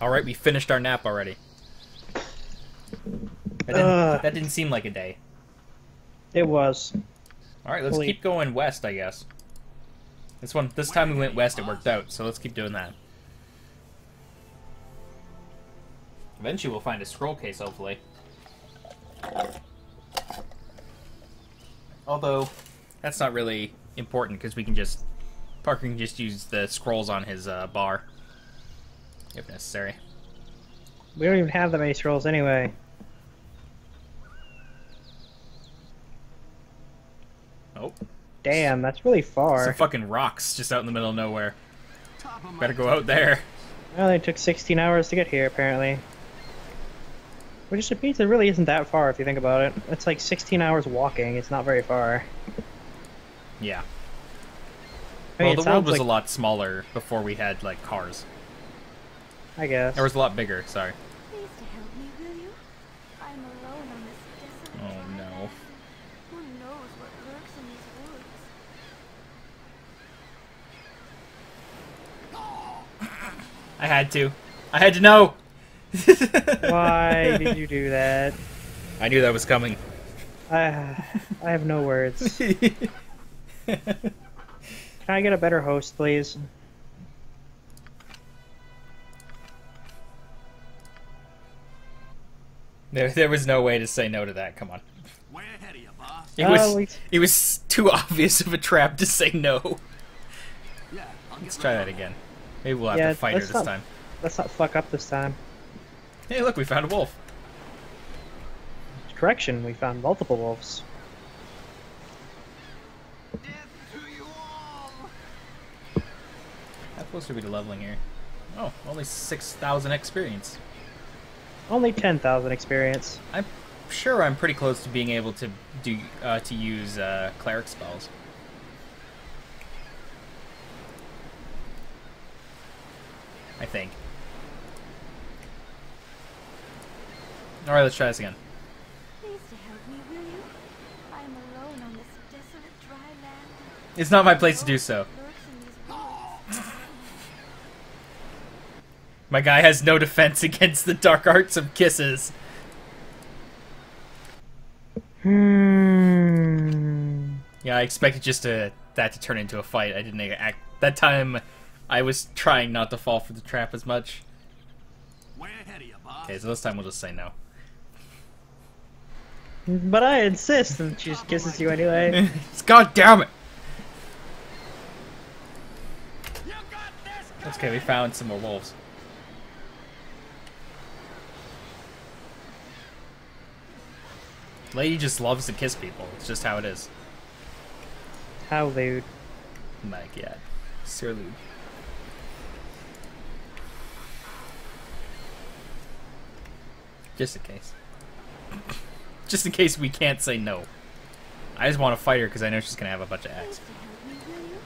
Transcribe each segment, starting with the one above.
Alright, we finished our nap already. That didn't, Ugh. that didn't seem like a day. It was. Alright, let's Holy- keep going west, I guess. This one, this time we went west, it worked out, so let's keep doing that. Eventually we'll find a scroll case, hopefully. Although, that's not really important, because we can just... Parker can just use the scrolls on his uh, bar. If necessary. We don't even have the many rolls anyway. Oh, Damn, that's really far. some fucking rocks just out in the middle of nowhere. Better go out there. Well, they took 16 hours to get here, apparently. Which is pizza really isn't that far if you think about it. It's like 16 hours walking. It's not very far. Yeah. I mean, well, the world was like, a lot smaller before we had, like, cars. I guess. It was a lot bigger, sorry. Please to help me, will you? I'm alone on this desolate Oh, no. Who knows what lurks in these woods? I had to. I had to know! Why did you do that? I knew that was coming. I, I have no words. Can I get a better host, please? There, there was no way to say no to that, come on. Way ahead of you, boss. It Oh, was, we- it was too obvious of a trap to say no. Yeah, Let's try that on again. Maybe we'll have Yeah, to fight her this not- time. Let's not fuck up this time. Hey, look, we found a wolf. Correction, we found multiple wolves. Death to you all! How close are we to leveling here? Oh, only 6,000 experience. Only 10,000 experience. I'm sure I'm pretty close to being able to do uh, to use uh, cleric spells. I think. All right, let's try this again. Please to help me, will you? I'm alone on this desolate dry land. It's not my place to do so. What lurks in these woods? My guy has no defense against the dark arts of kisses. Hmm. Yeah, I expected just to, that to turn into a fight. I didn't act. That time, I was trying not to fall for the trap as much. Way ahead of you, boss. Okay, so this time we'll just say no. But I insist, and she just kisses you anyway. God damn it! You got this! That's okay, we found some more wolves. Lady just loves to kiss people. It's just how it is. How lewd. My god. Sir Luke. Just in case. Just in case we can't say no. I just want to fight her because I know she's gonna have a bunch of Please X. to help me, will you?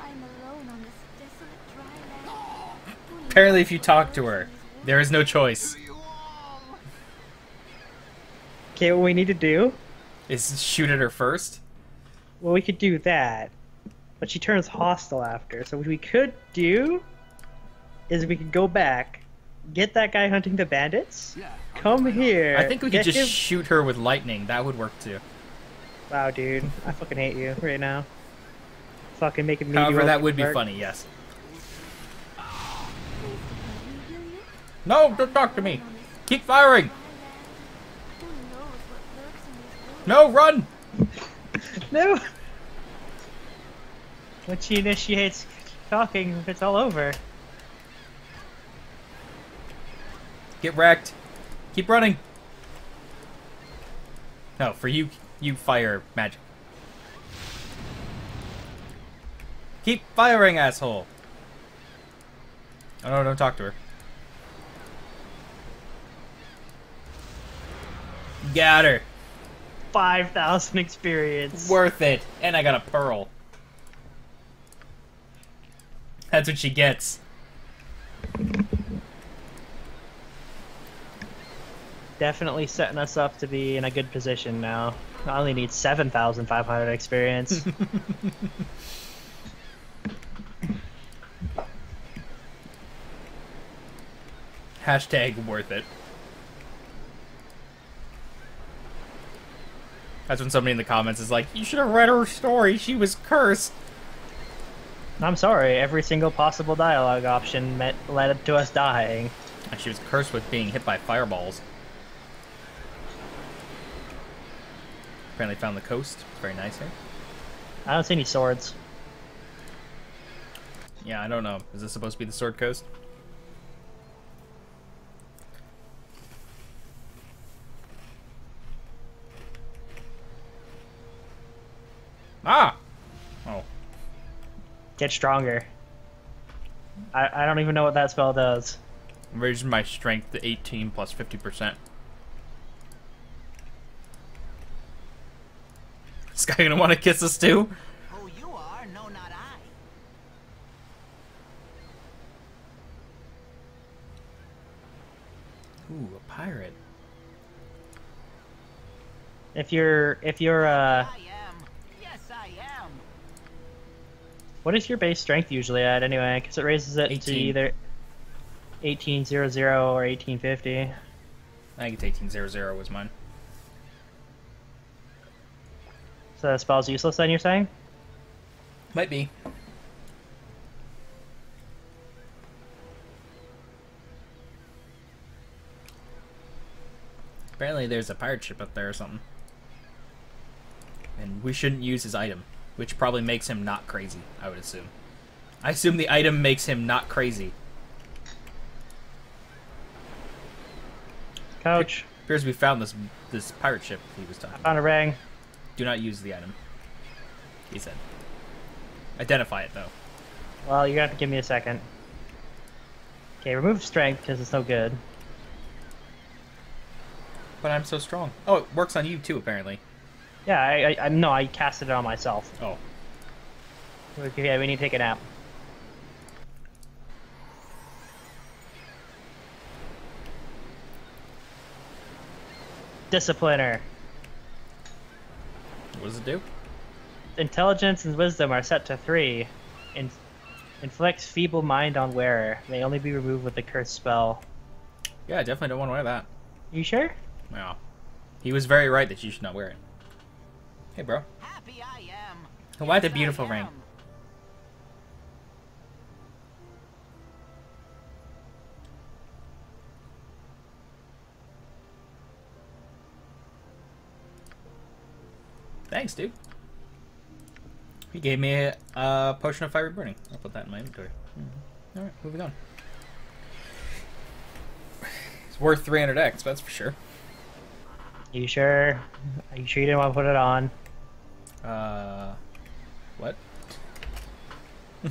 I'm alone on this desolate dry land. Who Apparently, if you talk to her, there is no choice. To you all! Okay, what we need to do? Is shoot at her first. Well, we could do that. But she turns hostile after. So what we could do is we could go back, get that guy hunting the bandits, Yeah. Come get right on it. here. I think we could just him- shoot her with lightning. That would work too. Wow, dude. I fucking hate you right now. Fucking making me However, that would be work. funny. Yes. Please to help me, will you? No, don't talk to me. Keep firing. Dry land. Who knows what lurks in these woods? No, run. No! When she initiates talking, it's all over. Get wrecked. Keep running. No, for you, you fire magic. Keep firing, asshole. Oh no, don't talk to her. Got her. 5,000 experience. Worth it. And I got a pearl. That's what she gets. Definitely setting us up to be in a good position now. I only need 7,500 experience. Hashtag worth it. That's when somebody in the comments is like, "You should have read her story. She was cursed." I'm sorry, every single possible dialogue option met, led to us dying. And she was cursed with being hit by fireballs. Apparently found the coast. Very nice here. I don't see any swords. Yeah, I don't know. Is this supposed to be the Sword Coast? Ah! Oh. Get stronger. I, I don't even know what that spell does. Raised my strength to 18 plus 50%. This guy gonna want to kiss us too? Who you are, no, not I. Ooh, a pirate. If you're if you're uh what is your base strength usually at anyway? Because it raises it to either 1800 or 1850. I think it's 1800 was mine. So that spell's useless then you're saying? Might be. Apparently there's a pirate ship up there or something. And we shouldn't use his item, which probably makes him not crazy, I would assume. I assume the item makes him not crazy. Coach, Appears we found this this pirate ship he was talking about. found a ring. Do not use the item. He said. Identify it though. Well, you're gonna have to give me a second. Okay, remove strength because it's no good. But I'm so strong. Oh, it works on you too, apparently. Yeah, I, I, I no, I casted it on myself. Oh. Okay, we need to take a nap. Discipliner. What does it do? Intelligence and wisdom are set to three. In- inflicts feeble mind on wearer. May only be removed with the curse spell. Yeah, I definitely don't want to wear that. You sure? Yeah. He was very right that you should not wear it. Hey, bro. Happy I am. Why the Yes, beautiful ring? Thanks, dude. He gave me a uh, potion of fiery burning. I'll put that in my inventory. All right, moving on. It's worth 300x, that's for sure. You sure? Are you sure you didn't want to put it on? Uh, what?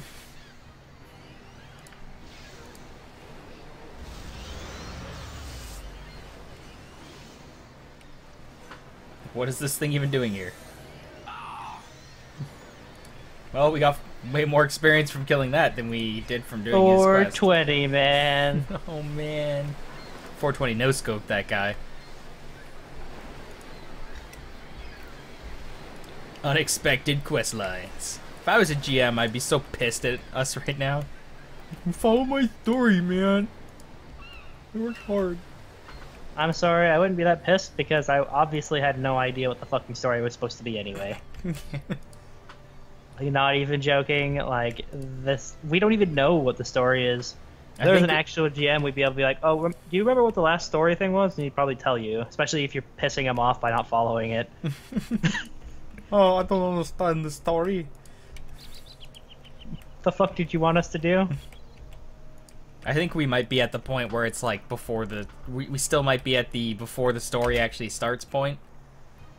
what is this thing even doing here? Well, we got way more experience from killing that than we did from doing his 420, man. Oh man. 420 no scope that guy. Unexpected quest lines. If I was a GM, I'd be so pissed at us right now. Follow my story, man. I worked hard. I'm sorry, I wouldn't be that pissed because I obviously had no idea what the fucking story was supposed to be anyway. Like, not even joking. Like this, we don't even know what the story is. If I there was an it- actual GM, we'd be able to be like, "Oh, rem- do you remember what the last story thing was?" And he'd probably tell you, especially if you're pissing him off by not following it. oh, I don't understand the story. the fuck did you want us to do? I think we might be at the point where it's like before the we, we still might be at the before the story actually starts point.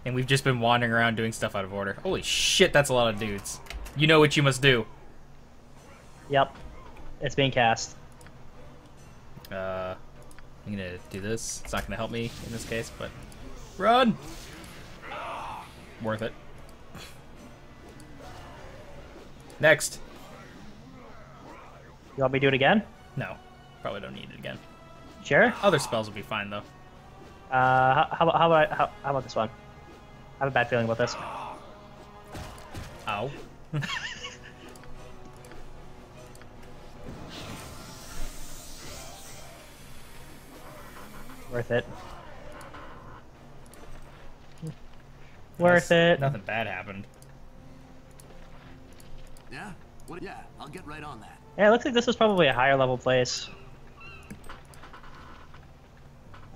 And we've just been wandering around doing stuff out of order. Holy shit, that's a lot of dudes. You know what you must do. Yep, it's being cast. Uh I'm gonna do this. It's not gonna help me in this case, but run! Worth it. Next. You want me to do it again? No. Probably don't need it again. Sure. Other spells will be fine though. Uh, how, how about how about how, how about this one? I have a bad feeling about this. Ow. Worth it. Worth it. Nothing bad happened. Yeah? What? Yeah, I'll get right on that. Yeah, it looks like this was probably a higher level place.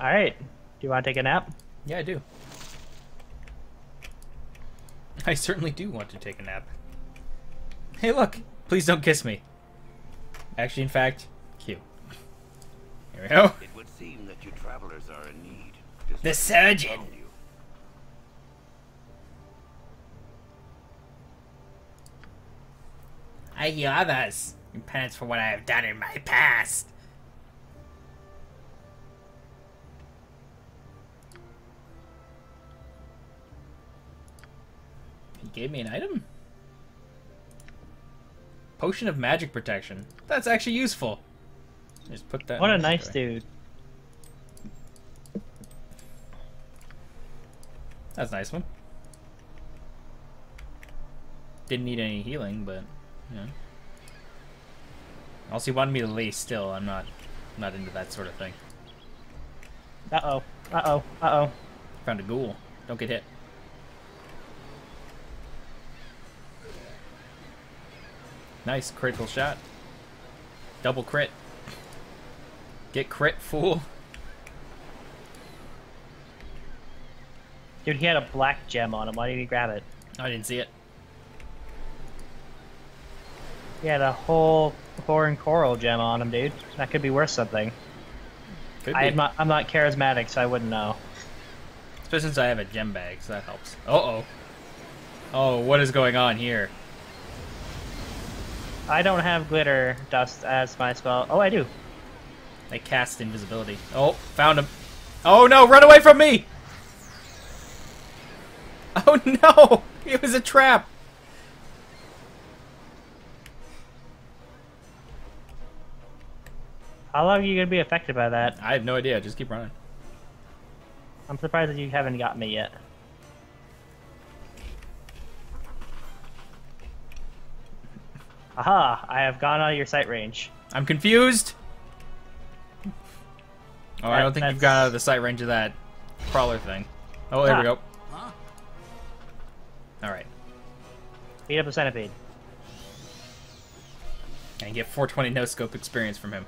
Alright. Do you want to take a nap? Yeah, I do. I certainly do want to take a nap. Hey, look! Please don't kiss me. Actually, in fact, cute. Here we go. It would seem that you travelers are in need. Just The like surgeon. I heal others in penance for what I have done in my past. He gave me an item? Potion of magic protection. That's actually useful. Just put that. What a nice inventory. dude. That's a nice one. Didn't need any healing, but yeah. Also, he wanted me to lay still. I'm not, not into that sort of thing. Uh oh. Uh oh. Uh oh. Found a ghoul. Don't get hit. Nice critical shot. Double crit. Get crit, fool. Dude, he had a black gem on him. Why didn't he grab it? I didn't see it. He had a whole horn coral gem on him, dude. That could be worth something. Could I be. am not. I'm not charismatic, so I wouldn't know. Especially since I have a gem bag, so that helps. Uh oh. Oh, what is going on here? I don't have glitter dust as my spell. Oh, I do. I cast invisibility. Oh, found him. Oh no, run away from me! Oh no! It was a trap! How long are you gonna be affected by that? I have no idea, just keep running. I'm surprised that you haven't got me yet. Aha! I have gone out of your sight range. I'm confused! Oh, I don't think you've got out of the sight range of that crawler thing. Oh, there we Ah. go. Huh? Alright. Beat up a centipede. And get 420 no scope experience from him.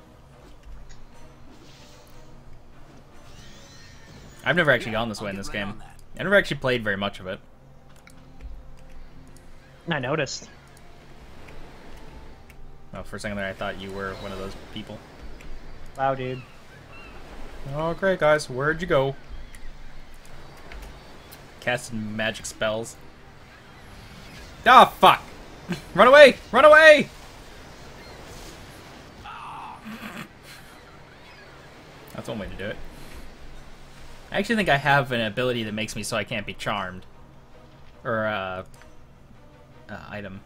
I've never actually gone this way in this game. I never actually played very much of it. I noticed. Oh, for a second there, I thought you were one of those people. Wow, dude. Oh, great, guys. Where'd you go? Casting magic spells. Ah, fuck! Run away! Run away! That's one way to do it. I actually think I have an ability that makes me so I can't be charmed. Or, uh... uh item.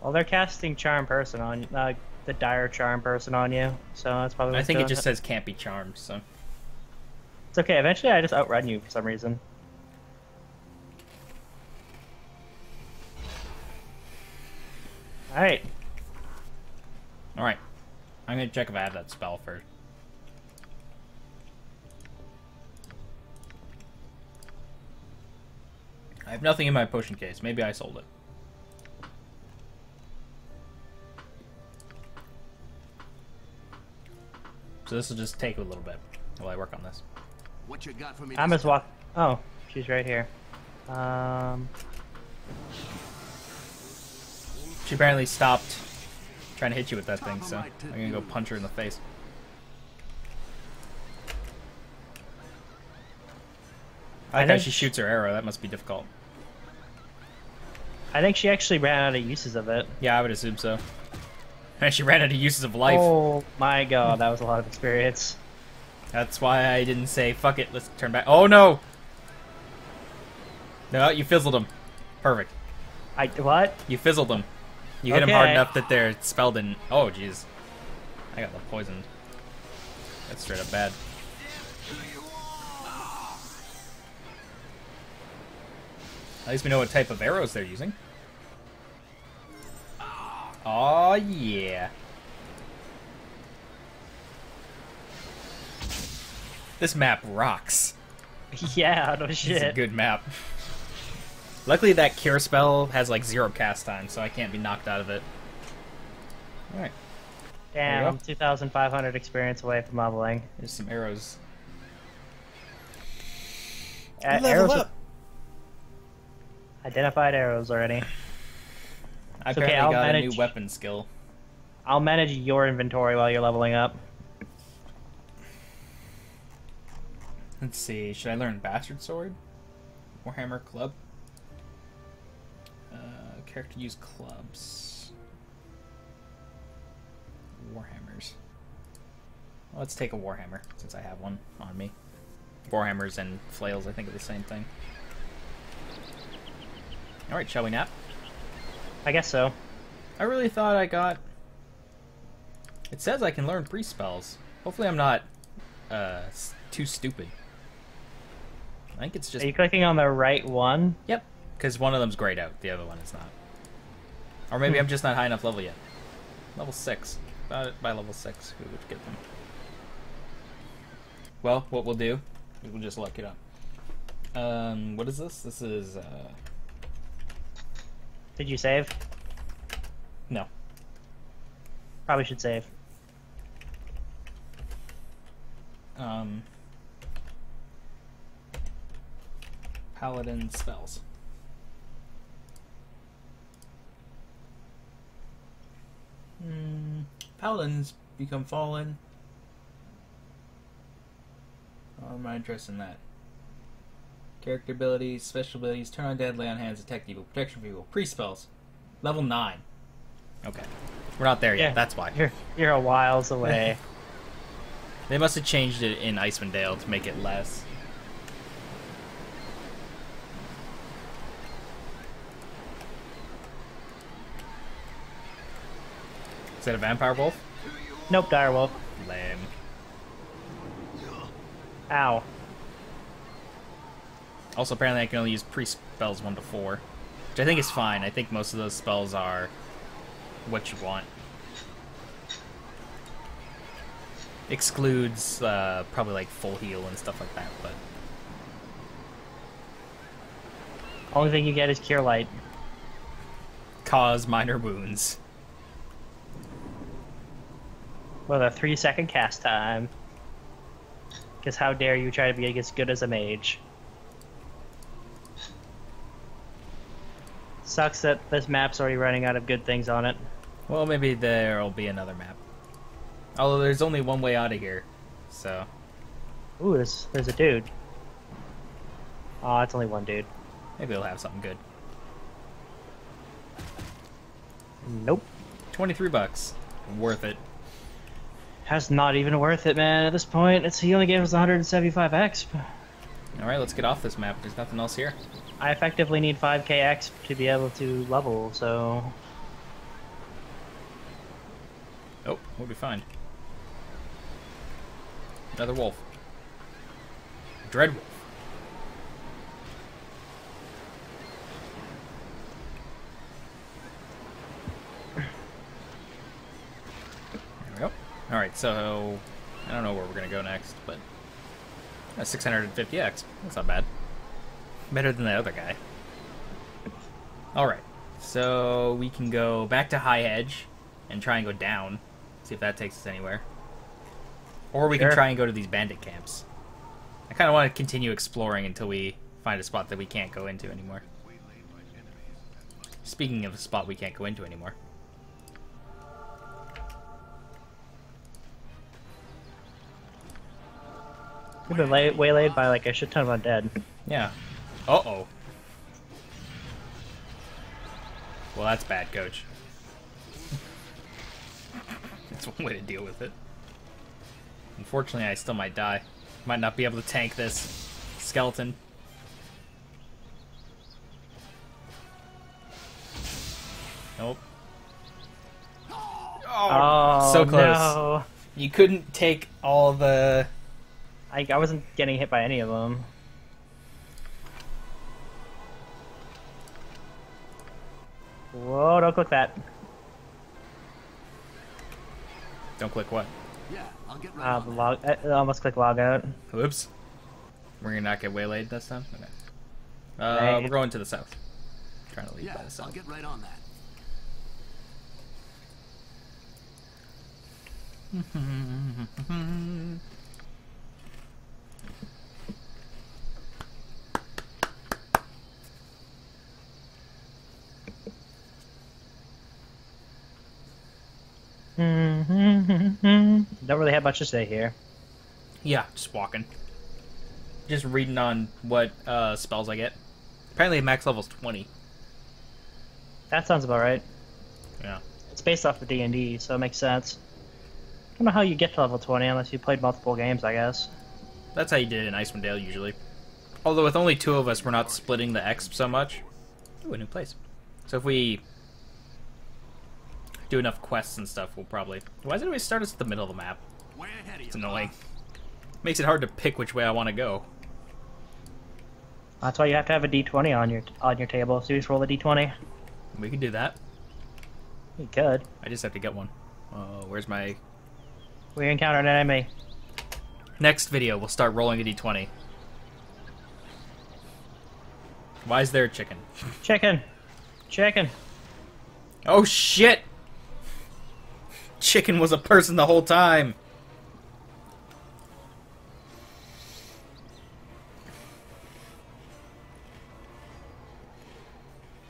Well, they're casting charm person on uh, the dire charm person on you, so that's probably. I think it just says can't be charmed, so... It's okay. Eventually, I just outrun you for some reason. All right. Alright. I'm gonna check if I have that spell first. I have nothing in my potion case. Maybe I sold it. So this will just take a little bit while I work on this. What you got for me? I'm just walk. Oh, she's right here. Um. She apparently stopped trying to hit you with that thing, so I'm gonna go punch her in the face. I I think she shoots her arrow. That must be difficult. I think she actually ran out of uses of it. Yeah, I would assume so. And she ran out of uses of life. Oh my god, that was a lot of experience. That's why I didn't say, fuck it, let's turn back. Oh no! No, you fizzled them. Perfect. I what? You fizzled them. You hit them hard enough that their spell didn't. Oh, jeez. I got the poisoned. That's straight up bad. At least we know what type of arrows they're using. Oh yeah. This map rocks. Yeah, no shit. It's a good map. Luckily, that cure spell has like zero cast time, so I can't be knocked out of it. All right, Damn, I'm 2,500 experience away from leveling. there's some arrows. Uh, arrows identified arrows already. I It's okay, I'll got a manage. new weapon skill. I'll manage your inventory while you're leveling up. Let's see. Should I learn Bastard Sword? Warhammer Club? Uh, character use clubs. Warhammers. Well, let's take a Warhammer, since I have one on me. Warhammers and flails, I think, are the same thing. Alright, shall we nap? I guess so. I really thought I got... It says I can learn priest spells. Hopefully I'm not uh, too stupid. I think it's just... Are you clicking on the right one? Yep, because one of them's grayed out, the other one is not. Or maybe I'm just not high enough level yet. Level 6. By, by level 6, we would get them. Well, what we'll do, we'll just look it up. Um, what is this? This is, uh, Did you save? no. Probably should save. Um, Paladin spells. Hmm. Paladins become fallen. Oh, I'm not interested in that. Character abilities, special abilities, turn undead, lay on hands, detect evil, protection for evil, pre spells. Level 9. Okay. We're not there yet, Yeah. that's why. You're you're a whiles away. They must have changed it in Icewind Dale to make it less. Is that a vampire wolf? nope, direwolf. Lame. Ow. Also, apparently, I can only use pre spells 1 to 4. Which I think is fine. I think most of those spells are what you want. Excludes uh, probably like full heal and stuff like that, but Only thing you get is cure light. cause minor wounds. With a three second cast time. Because how dare you try to be as good as a mage? Sucks that this map's already running out of good things on it. Well, maybe there'll be another map. Although there's only one way out of here, so Ooh, there's, there's a dude. Aw, it's only one dude. maybe it'll have something good. Nope. 23 bucks. Worth it. That's not even worth it, man. At this point, it's he only gave us 175 exp. Alright, let's get off this map. There's nothing else here. I effectively need 5k X to be able to level, so Oh, we'll be fine. Another wolf. Dread wolf. There we go. Alright, so I don't know where we're gonna go next, but uh, 650x. That's not bad. Better than the other guy. Alright, so we can go back to High Hedge and try and go down. See if that takes us anywhere. Or we Sure. can try and go to these bandit camps. I kind of want to continue exploring until we find a spot that we can't go into anymore. Speaking of a spot we can't go into anymore. we've been lay- waylaid by like a shit ton of undead. Yeah. Uh oh. Well, that's bad, coach. that's one way to deal with it. Unfortunately, I still might die. Might not be able to tank this skeleton. Nope. Oh, so close. No. You couldn't take all the. I, I wasn't getting hit by any of them. Whoa, don't click that. Don't click what? Yeah, I'll get right Uh, on log. I almost click log out. Whoops. We're gonna not get waylaid this time? Okay. Uh, Right. we're going to the south. Trying to leave Yeah, by the I'll get right on that. Don't really have much to say here. Yeah, just walking. Just reading on what uh, spells I get. Apparently max level's 20. That sounds about right. Yeah. It's based off the D and D, so it makes sense. I don't know how you get to level 20 unless you played multiple games, I guess. That's how you did it in Icewind Dale usually. Although with only two of us, we're not splitting the X so much. Ooh, a new place. So if we do enough quests and stuff, we'll probably... Why does it always start us at the middle of the map? Way ahead of It's annoying. Makes it hard to pick which way I want to go. That's why you have to have a D20 on your on your table. So you just roll a D20. We can do that. We could. I just have to get one. Uh, where's my... We encountered an enemy. Next video, we'll start rolling a d20. Why is there a chicken? Chicken. Chicken. Oh shit! Chicken was a person the whole time.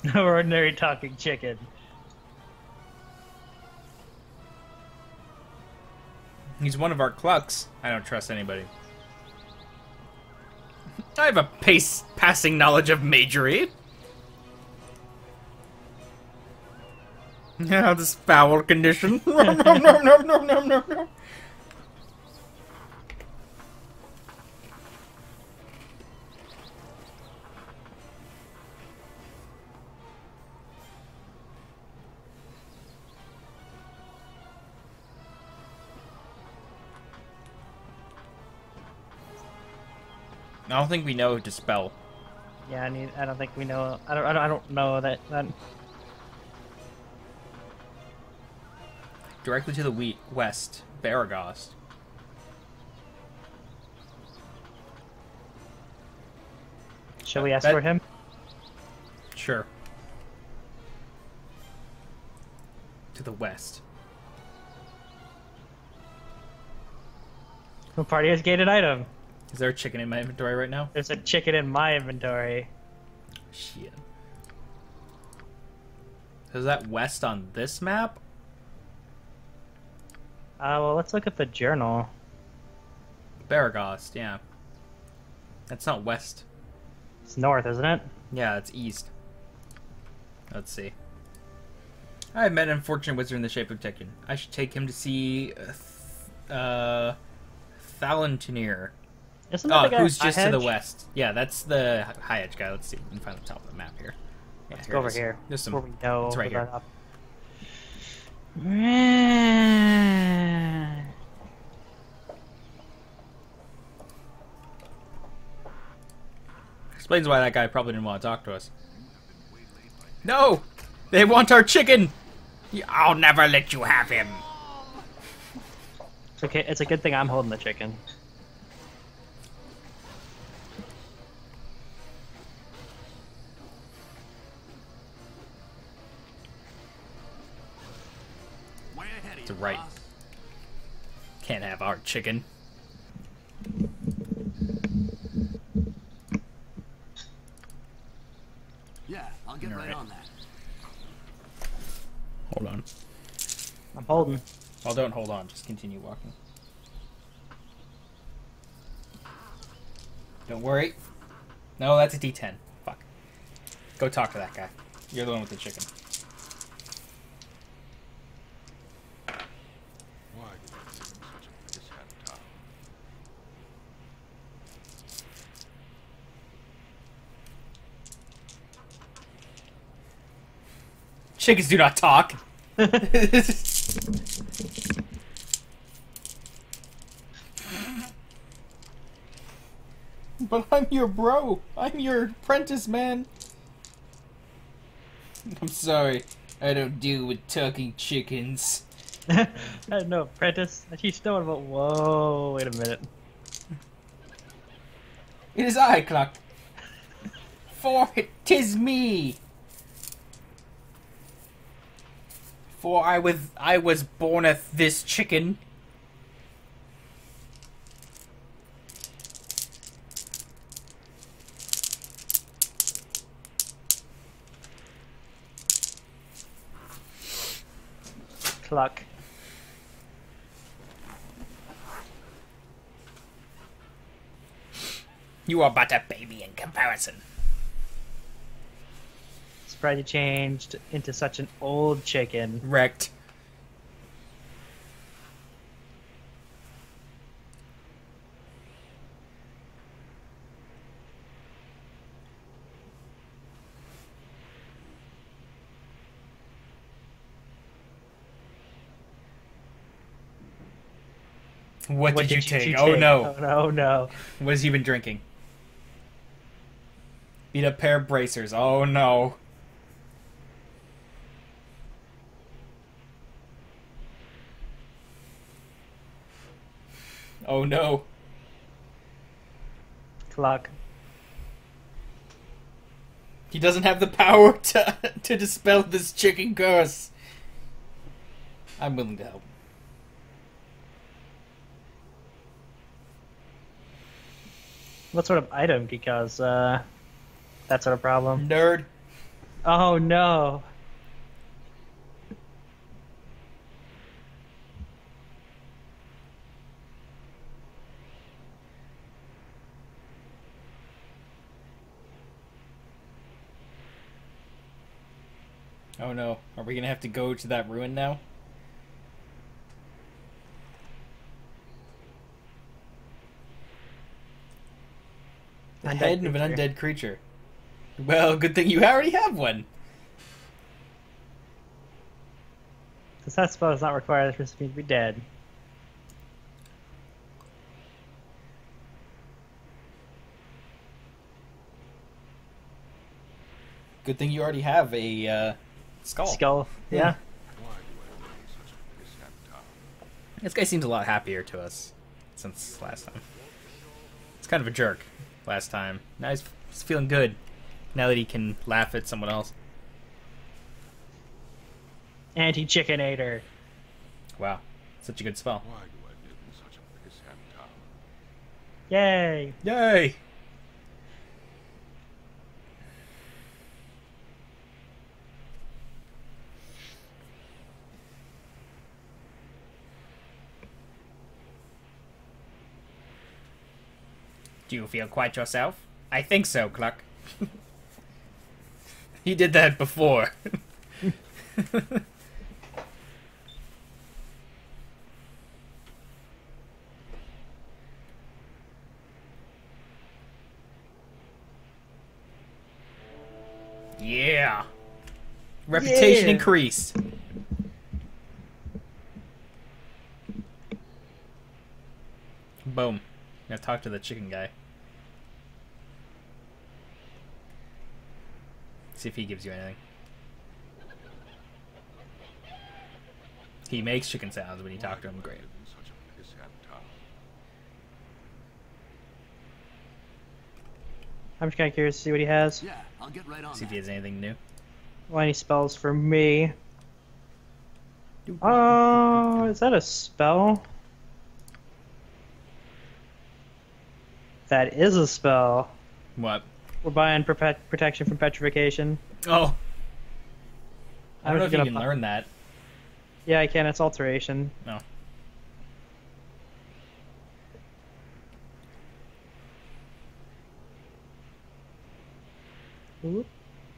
No ordinary talking chicken. He's one of our clucks. I don't trust anybody. I have a pace passing knowledge of majory. Yeah, this foul condition. no, no, no, no, no, no, no, no. I don't think we know to spell. Yeah, I need. I don't think we know. I don't. I don't, I don't know that. that Directly to the we- west, Beregost. shall we That- escort him? Sure. To the west. The party has gated item. Is there a chicken in my inventory right now? There's a chicken in my inventory. Shit. Is that west on this map? Uh, well, let's look at the journal. Beregost, yeah. That's not west. It's north, isn't it? Yeah, it's east. Let's see. I have met an unfortunate wizard in the shape of Tekken. I should take him to see uh, th- uh Thalantyr. Isn't that Oh, the guy who's just to the west? Yeah, that's the high hedge guy. Let's see. We can find the top of the map here. Yeah, Let's here go over here. There's some. Where we know. it's right we're here. Up. Explains why that guy probably didn't want to talk to us. No! They want our chicken! I'll never let you have him! It's okay. It's a good thing I'm holding the chicken. Way ahead of To you, right. Boss. Can't have our chicken. Yeah, I'll get right Alright. on that. Hold on. I'm holding. Well, don't hold on. Just continue walking. Don't worry. No, that's a D10. Fuck. Go talk to that guy. You're the one with the chicken. Why did I give him such a mishap time? Chickens do not talk. but I'm your bro. I'm your apprentice, man. I'm sorry. I don't deal with talking chickens. no, apprentice. I teach no one about. Whoa, wait a minute. It is I, Cluck. For it tis me. For I was I was borneth this chicken. Cluck. You are but a baby in comparison. Surprised you changed into such an old chicken. Wrecked. What, What did, you take? Oh no. Oh no, no. What has he been drinking? Beat up pair of bracers. Oh no. Oh no. Clock. He doesn't have the power to to dispel this chicken curse. I'm willing to help. What sort of item could cause uh, that sort of problem? Nerd. Oh no. No. Are we gonna have to go to that ruin now? The Undead head of an undead creature. Well, good thing you already have one. Does that spell does not require the recipient to be dead. Good thing you already have a uh, skull. Skull. Yeah. Why do I bring such a mishap time? This guy seems a lot happier to us since last time. It's kind of a jerk last time. Now he's, he's feeling good. Now that he can laugh at someone else. Anti chickinator. Wow, such a good spell. Why do I live in such a mishap town? Yay. Yay! Do you feel quite yourself? I think so, Cluck. he did that before. yeah. Reputation Yeah. increased. Boom. Now talk to the chicken guy. See if he gives you anything. He makes chicken sounds when you talk to him. Great. Live in such a mishap town. I'm just kind of curious to see what he has. Yeah, I'll get right on See if he has anything new. Well, any spells for me? Oh, is that a spell? That is a spell. What? We're buying perpet- protection from petrification. Oh. I don't know if you can learn that. Yeah, I can. It's alteration. No.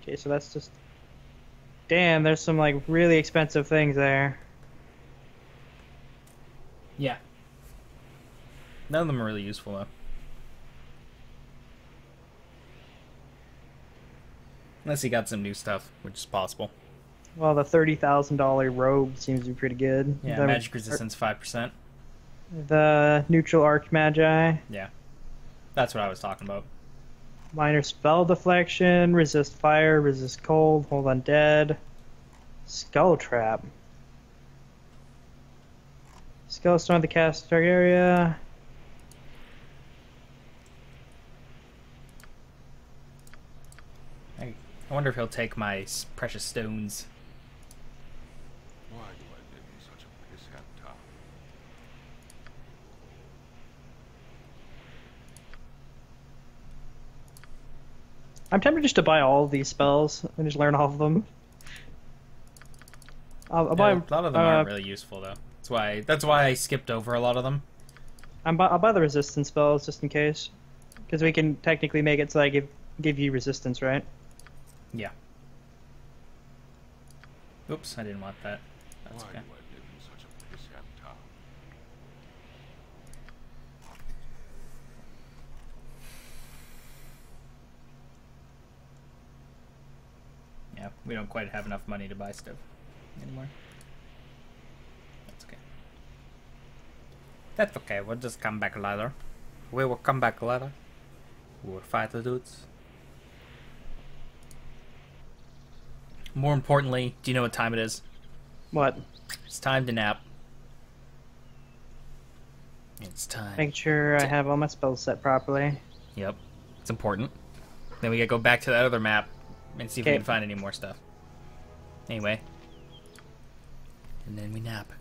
Okay, so that's just. Damn, there's some like really expensive things there. Yeah. None of them are really useful though. Unless he got some new stuff, which is possible. Well, the thirty thousand dollar robe seems to be pretty good. Yeah, the, magic resistance five percent. The neutral arc magi, Yeah. That's what I was talking about. minor spell deflection, resist fire, resist cold, hold undead, skull trap. Skeleton of the cast target area. I, I wonder if he'll take my precious stones. Why do I live in such a pissant town? I'm tempted just to buy all of these spells and just learn all of them. I'll, I'll buy. Yeah, a lot of them uh, aren't really useful though. That's why that's why I skipped over a lot of them. I'm bu- I'll buy the resistance spells just in case, because we can technically make it so I give give you resistance, right? Yeah. Oops, I didn't want that. That's Why okay. do I live in such a town? Yeah, we don't quite have enough money to buy stuff anymore. That's okay. That's okay. We'll just come back later. We will come back later. We will fight the dudes. More importantly, do you know what time it is? What? It's time to nap. It's time. Make sure I have all my spells set properly. Yep. It's important. Then we gotta go back to that other map and see if we can find any more stuff. Anyway. And then we nap.